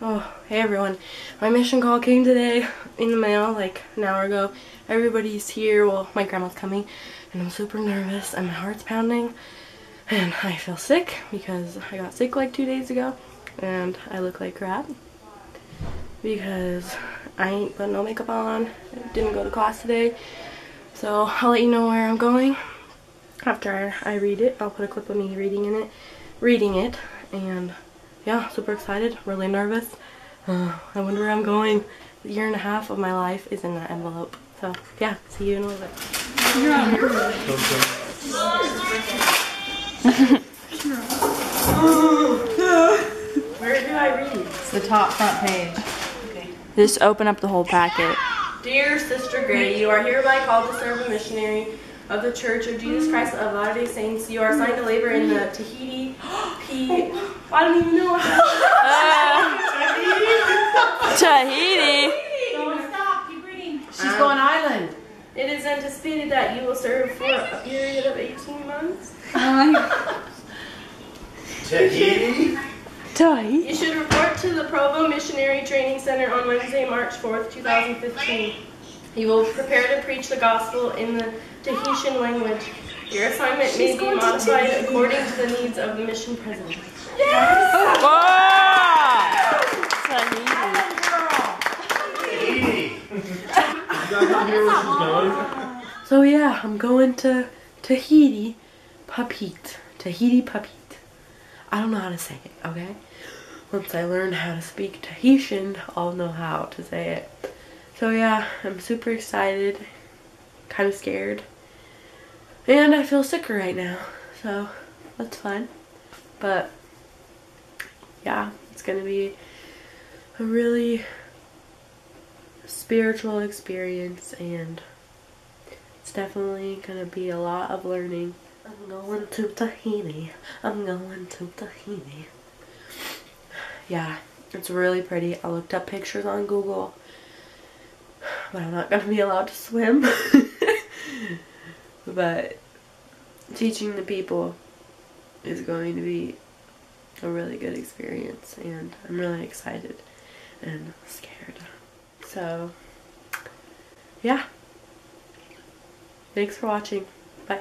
Oh, hey everyone. My mission call came today in the mail like an hour ago. Everybody's here. Well, my grandma's coming and I'm super nervous and my heart's pounding and I feel sick because I got sick like two days ago and I look like crap because I ain't put no makeup on. Didn't go to class today. So I'll let you know where I'm going after I read it. I'll put a clip of me reading in it, reading it and yeah, super excited, really nervous. Uh, I wonder where I'm going. A year and a half of my life is in that envelope. So yeah, see you in a little bit. where do I read? It's the top front page. Okay. Just open up the whole packet. Dear Sister Gray, you are hereby called to serve a missionary of the Church of Jesus Christ of Latter-day Saints. You are assigned to labor in the Tahiti P. Oh, I don't even know what Tahiti. Don't stop, keep reading. She's going island. It is anticipated that you will serve for a period of 18 months. Tahiti? Tahiti. You should report to the Provo Missionary Training Center on Wednesday, March 4th, 2015. You will prepare to preach the gospel in the Tahitian language. Your assignment may be modified according to the needs of the mission president. Whoa! Tahiti. Tahiti. You guys not where she's going? So yeah, I'm going to Tahiti Papit. Tahiti Papit. I don't know how to say it, okay? Once I learn how to speak Tahitian, I'll know how to say it. So yeah, I'm super excited, kind of scared, and I feel sicker right now, so that's fine. But yeah, it's gonna be a really spiritual experience and it's definitely gonna be a lot of learning. I'm going to Tahiti. I'm going to Tahiti. Yeah, it's really pretty. I looked up pictures on Google, but I'm not gonna be allowed to swim. but teaching the people is going to be a really good experience, and I'm really excited and scared. So, yeah. Thanks for watching. Bye.